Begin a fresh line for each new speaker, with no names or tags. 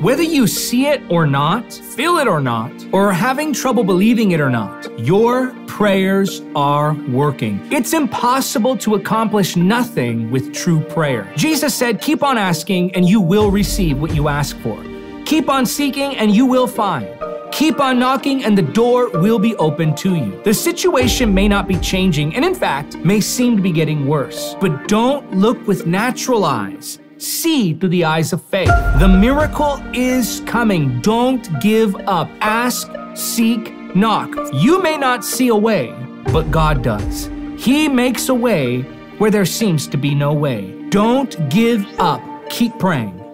Whether you see it or not, feel it or not, or having trouble believing it or not, your prayers are working. It's impossible to accomplish nothing with true prayer. Jesus said, Keep on asking, and you will receive what you ask for. Keep on seeking, and you will find. Keep on knocking, and the door will be open to you. The situation may not be changing, and in fact, may seem to be getting worse. But don't look with natural eyes see through the eyes of faith. The miracle is coming. Don't give up. Ask, seek, knock. You may not see a way, but God does. He makes a way where there seems to be no way. Don't give up. Keep praying.